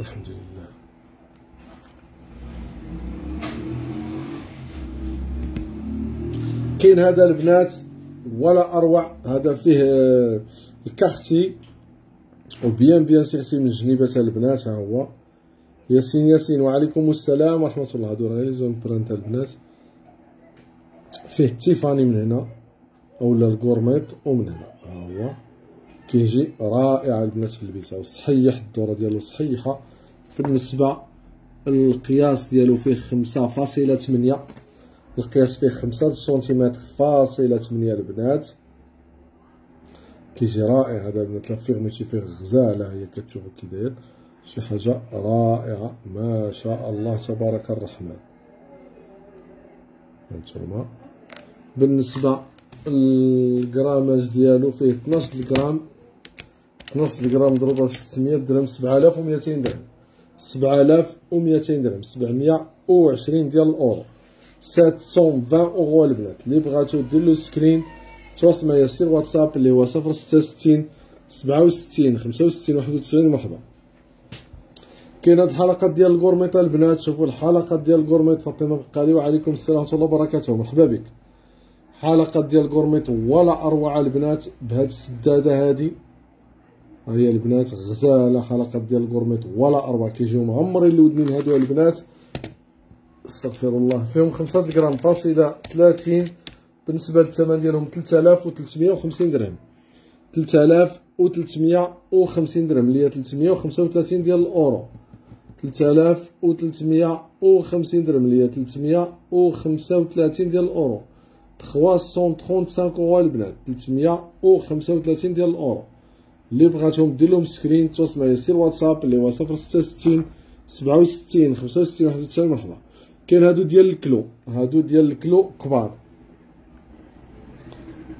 الحمد لله. كاين هذا البنات ولا أروع هذا فيه آه، الكارتي وبيان بيان سيرتي من جنيبة البنات ها هو. ياسين ياسين وعليكم السلام ورحمة الله. هادو غير زون برانت البنات. فيه التيفاني من هنا اولا الكورميت ومن هنا ها هو. كيجي رائع البنات في البيسه وصحيح الدورة ديالو صحيحة. بالنسبة القياس ديالو فيه خمسة فاصلة ثمانية القياس فيه خمسة سنتيمتر فاصلة ثمانية البنات. كيجي رائع هذا البنات لا فيغميتي فيه غزالة هي كتشوفو كي داير شي حاجة رائعة ما شاء الله تبارك الرحمن. هانتوما. بالنسبة ال grammage ديالو فيه 12 غرام 12 غرام مضروبة في 600 درهم 7200 درهم. 7200 درهم 720 ديال الأورو. 720 أورو البنات. اللي بغاتو ديرلو screen تواصل معايا sur WhatsApp اللي هو 066 67 65 91 مرحبا. كاين هاد الحلقات ديال ال gourmette البنات. شوفوا الحلقات ديال ال gourmette فاطمة بقالي وعليكم السلام ورحمة الله وبركاته. مرحبا بك. حلقات ديال الكورميط ولا أروع البنات بهاد السدادة هادي. هي البنات غزاله حلقات ديال الكورميط ولا اروع كيجيو معمرين الودنين هادو البنات. استغفر الله. فيهم 5 غرام فاصلة 30 بالنسبة للثمن ديالهم 3350 درهم. 3350 درهم اللي هي 335 ديال الأورو. 3350 درهم اللي هي 335 ديال الأورو. 335 اورو البنات 335 ديال الأورو. اللي بغاتهم دير لهم screen تواصل معايا sur واتساب اللي هو 066 67 65 91 مرحبا. كاين هادو ديال clou هادو ديال clou كبار.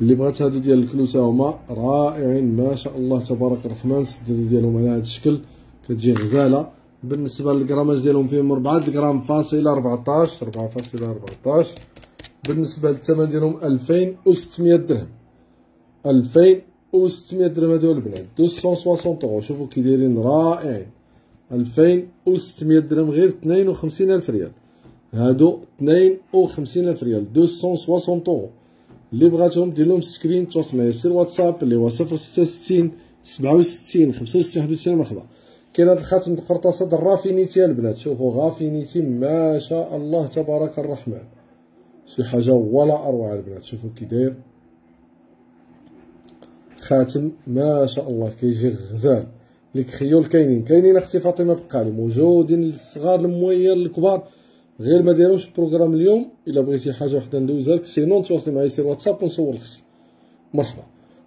اللي بغات هادو ديال clou تا هما رائعين ما شاء الله تبارك الرحمن السداده ديالهم على هاد الشكل كتجي غزالة. بالنسبة لل grammage ديالهم فيهم 4 غرام فاصله 14 4 فاصله 14 بالنسبة للثمن ديالهم 2600 درهم. 2600 درهم هادو البنات 260 اورو شوفوا كي دايرين رائعين. 2600 درهم غير 52000 ريال. هادو 52000 ريال. 260 اورو اللي بغاتهم دير لهم screen تواصل معايا sur واتساب اللي هو 066 67 65 91 مرحبا كاين هاد الخاتم د l'infinity البنات. شوفوا l'infinity ما شاء الله تبارك الرحمن. شي حاجة ولا أروع البنات. شوفوا كي داير. خاتم ما شاء الله كيجي غزال لي خيول كاينين. كاينين أختي فاطمة بقالي. موجودين الصغار الموير الكبار. غير ما دايروش بروغرام اليوم إلا بغيتي حاجة وحدة ندوزها لك سينون تواصلي معايا سير واتساب ونصور لك. مرحبا.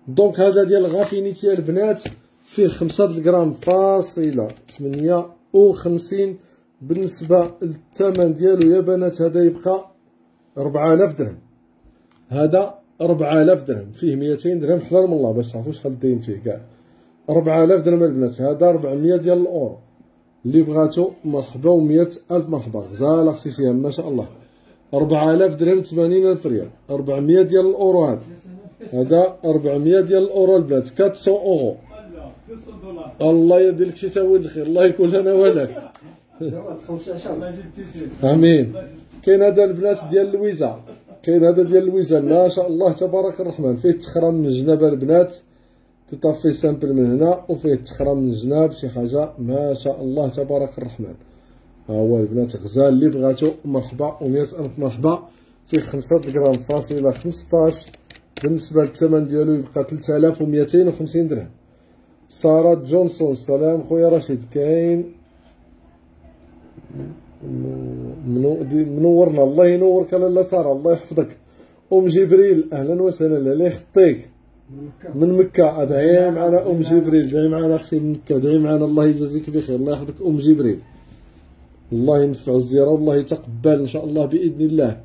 دونك هذا ديال غافينيتي البنات فيه خمسة غرام فاصلة ثمانية وخمسين بالنسبة للثمن ديالو. يا بنات هذا يبقى ربعة آلاف درهم. هذا ربعة آلاف درهم. فيه ميتين درهم. حلال من الله باش تعرفوا شحال داين فيه كاع. ربعة آلاف درهم البنات. هذا ربعمية ديال الأورو. اللي بغاتو مرحبا ومية ألف مرحبا. غزالة أختي سيام ما شاء الله. ربعة آلاف درهم ثمانين ألف ريال. ربعمية ديال الأورو هذا. هذا ربعمية ديال الأورو البنات. quatre cents euros. الله يدير لك شي تاويل الخير. الله يكون لنا ولك آمين. كاين هذا البنات ديال لويزا. كاين هذا ديال لويزا ما شاء الله تبارك الرحمن. فيه تخرم من الجناب البنات tout à fait simple من هنا وفيه تخرم من الجناب شي حاجة. ما شاء الله تبارك الرحمن. ها هو البنات غزال اللي بغاتو مرحبا و ألف مرحبا. فيه 5 غرام فاصله 15 بالنسبة للثمن ديالو يبقى 3250 درهم. سارة جونسون سلام خويا رشيد. كاين؟ منورنا الله ينورك لاله سارة الله يحفظك. أم جبريل أهلا وسهلا لا يخطيك. من مكة. ادعي معنا أم جبريل ادعي معنا أختي من مكة ادعي معنا الله يجازيك بخير الله يحفظك. أم جبريل الله ينفع الزيارة والله يتقبل إن شاء الله بإذن الله.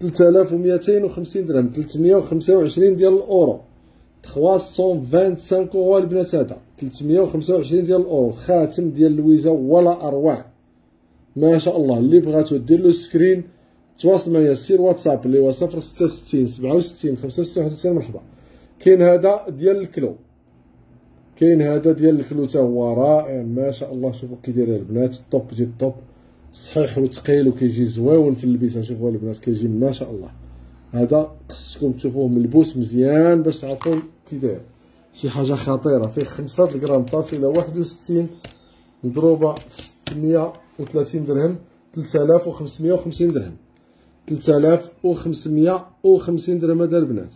3250 درهم 325 ديال الأورو. 325 اورو البنات هذا. 325 ديال الأورو خاتم ديال لويزا ولا أروع. ما شاء الله اللي بغاتو دير له screen تواصل معايا sur واتساب اللي هو 066 67 65 91 مرحبا. كاين هذا ديال clou. كاين هذا ديال clou تا هو رائع ما شاء الله شوفوا كي داير البنات ال top ديال ال top صحيح وثقيل وكيجي زويون في اللبسه شوفوا البنات كيجي ما شاء الله. هذا خصكم تشوفوه ملبوس مزيان باش تعرفوا كي داير. شي حاجة خطيرة فيه 5 غرام فاصله 61 مضروبة في 630 درهم 3550 درهم. 3550 درهم هذا البنات.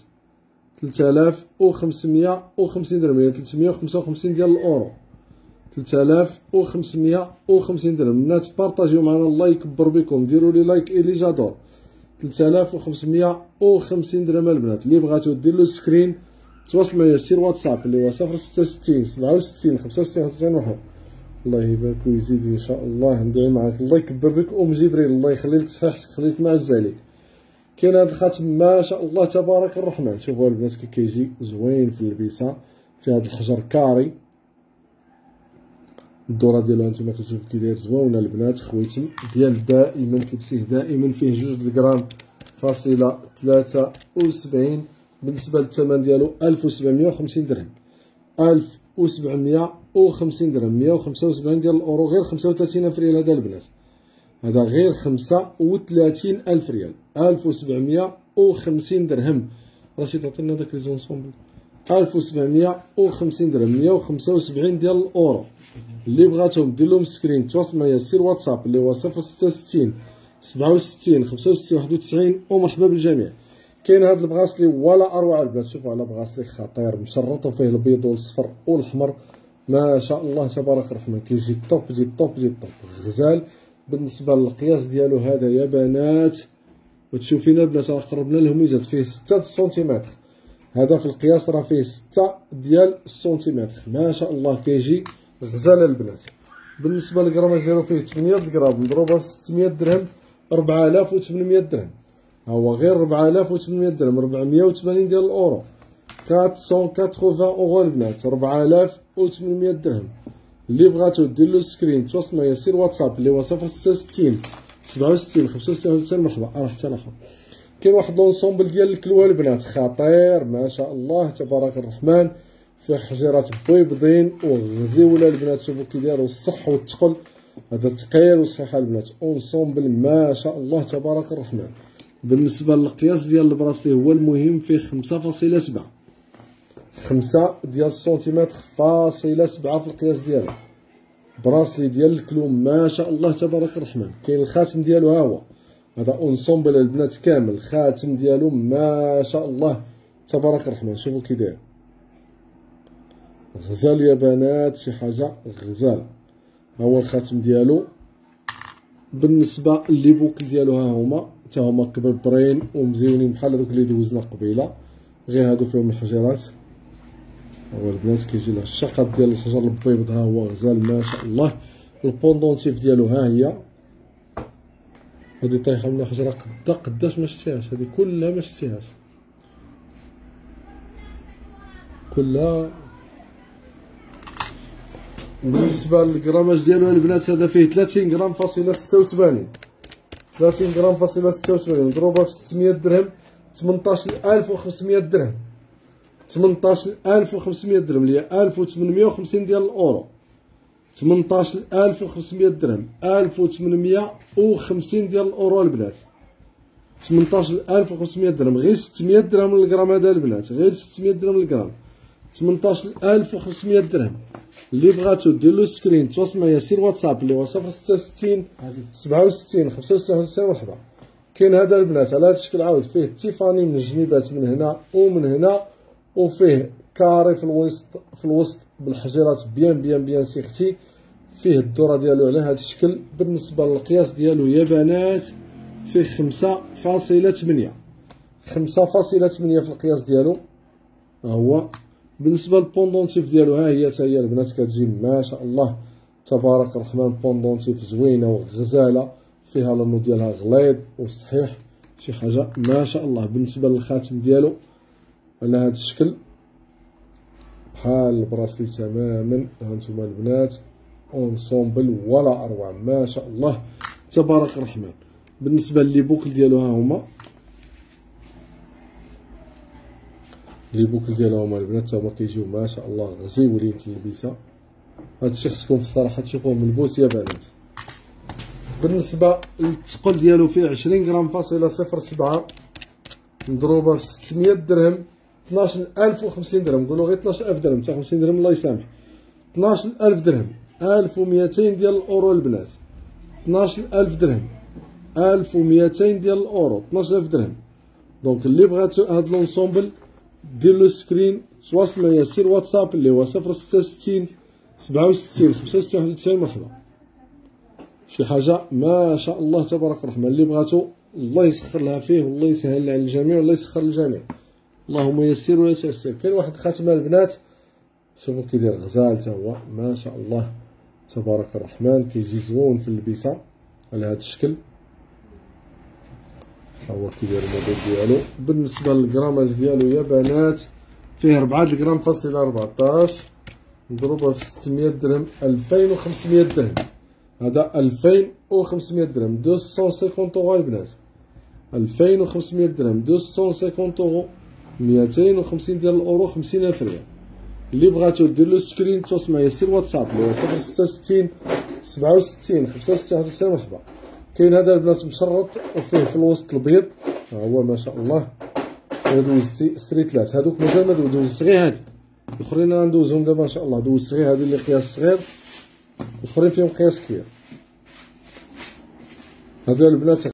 3550 درهم يعني 355 ديال الأورو. 3550 درهم. الناس بارطاجيو معنا الله يكبر بكم ديروا لي لايك إلي جادور. 3550 درهم البنات. اللي بغاتو دير له سكرين تواصل معايا سير واتساب اللي هو 066 67 65 51 الله يبارك ويزيد إن شاء الله. ندعي معاك. الله يكبر بك. أم جبريل الله يخلي لك صحيحتك خليك مع الزالي كاين هذا الخاتم. ما شاء الله تبارك الرحمن. شوفوا البنات كي كيجي زوين في اللبسه في هذا الحجر carré. الدورة ديالو هانتوما كتشوفوا كي داير زوينة البنات خويتي ديال دائما تلبسيه دائما فيه جوج الغرام فاصلة ثلاثة وسبعين. بالنسبة للثمن ديالو ألف وسبعمية وخمسين درهم. ألف وسبعمية وخمسين درهم مية وخمسة وسبعين ديال الأورو غير خمسة وثلاثين ألف ريال هذا البنات. هذا غير خمسة وثلاثين ألف ريال ألف وسبعمية وخمسين درهم. راشي تعطينا داك les ensembles. ألف وسبعمية وخمسين درهم مية وخمسة وسبعين ديال الأورو. اللي بغاتهم دير لهم screen تواصل معايا sur واتساب اللي هو صفر ستة وستين سبعة وستين خمسة وستين واحد وتسعين ومرحبا بالجميع. كاين هاد ال bracelet ولا أروع البنات شوفوا على bracelet خطير مشرط وفيه البيض والصفر والأحمر. ما شاء الله تبارك الرحمن. كيجي top كيجي top كيجي top غزال. بالنسبة للقياس ديالو هذا يا بنات وتشوفينا البنات راه قربنا الهميزات فيه 6 سنتيمتر. هذا في القياس راه فيه 6 ديال السنتيمتر. ما شاء الله كيجي غزال البنات. بالنسبة لل grammage ديالو فيه 8 غرام. مضروبة في 600 درهم 4800 درهم. هو غير 4800 درهم 480 ديال الأورو. 480 أورو البنات 4800 درهم. اللي بغاتو دير له screen تواصل معايا sur واتساب اللي هو 066 67 65 مرحبا راه حتى الآخر كاين واحد l'ensemble ديال clou البنات. خطير ما شاء الله تبارك الرحمن. فيه حجيرات بيضين وغزيوله البنات شوفوا كي داروا الصح والثقل هذا ثقيل وصحيح البنات. ensemble ما شاء الله تبارك الرحمن. بالنسبة للقياس ديال ال bracelet هو المهم فيه 5.7 خمسة ديال السنتيمتر فاصلة سبعة في القياس ديالو. bracelet ديال clou ما شاء الله تبارك الرحمن. كاين الخاتم ديالو ها هو. هذا ensemble البنات كامل. الخاتم ديالو ما شاء الله تبارك الرحمن. شوفوا كي داير. غزال يا بنات شي حاجة؟ غزال. ها هو الخاتم ديالو. بالنسبة les boucles ديالو ها هما حتى هما كبرين ومزيونين بحال هذوك اللي دوزنا قبيلة. غير هادو فيهم الحجرات. هو البنات كيجي له الشقط ديال الحجر البيض ها هو غزال ما شاء الله. البوندونتيف ديالو ها هي. هادي طايحة من حجره قدا قداش ما شتيهاش. هادي كلها ما شتيهاش. كلها بالنسبة للكراماج ديالو البنات هذا فيه 30 غرام فاصلة 86 30 غرام فاصلة 86 مضروبة في 600 درهم 18500 درهم. 18500 درهم اللي هي 1850 ديال الأورو. 18500 درهم 1850 ديال الأورو البنات. 18500 درهم غير 600 درهم للغرام هذا البنات غير 600 درهم للغرام 18500 درهم. اللي بغاتو دير له screen تواصل معايا sur واتساب اللي هو 066 67 65 مرحبا كاين هذا البنات على هذا الشكل عاود فيه تيفاني من الجنيبات من هنا ومن هنا وفيه carré في الوسط في الوسط بالحجرات bien bien bien serti فيه الدوره ديالو على هذا الشكل بالنسبة للقياس ديالو يا بنات فيه خمسة فاصلة ثمانية خمسة فاصلة ثمانية في القياس ديالو ها هو بالنسبة لل pendentif ديالو ها هي حتى هي البنات كتجي ما شاء الله تبارك الرحمن pendentif زوينة وغزالة فيها لانو ديالها غليظ وصحيح شي حاجة ما شاء الله بالنسبة للخاتم ديالو على هذا الشكل بحال ال bracelet تماما هانتوما البنات ensemble ولا أروع ما شاء الله تبارك الرحمن. بالنسبة les boucles ديالو ها هما les boucles ديالهم البنات تا هما كيجيو ما شاء الله غزيولين في اللبسه هادشي خصكم الصراحة تشوفوه من بوس يا بنات. بالنسبة للثقل ديالو فيه 20 غرام فاصلة صفر سبعة مضروبة في 600 درهم 12050 درهم. نقولوا غير 12000 درهم حتى 50 درهم الله يسامح. 12000 درهم 1200 ديال الأورو البنات 12000 درهم 1200 ديال الأورو 12000 درهم. donc اللي بغاتو هاد l'ensemble دير le screen تواصل معايا sur واتساب اللي هو 066 67 65 91 مرحبا. شي حاجة؟ ما شاء الله تبارك الرحمن. اللي بغاتو الله يسخر لها فيه والله يسهل على الجميع والله يسخر للجميع. اللهم يسر ولا تعسر كاين واحد خاتمه البنات شوفوا كي داير غزال تا هو. ما شاء الله تبارك الرحمن كيجي زوون في اللبسة على هذا الشكل. هو كي داير الموديل ديالو. بالنسبة لل grammage ديالو يا بنات فيه 4 غرام فاصل 14 مضروبة في 600 درهم 2500 درهم. هذا 2500 درهم 250 أورو البنات 2500 درهم 250 أورو 250 ديال الأورو 50000 ريال. اللي بغاتو دير le screen تواصل معايا sur واتساب اللي هو 066 67 65 91 مرحبا كاين هذا البنات مشرط وفيه في الوسط البيض. ها هو ما شاء الله. دوزتي ستريتلات هادوك مازال ما دوزت غير هادي الأخرين غندوزهم دابا إن شاء الله. دوزت غير هادي اللي قياس صغير. الأخرين فيهم قياس كبير. هادو البنات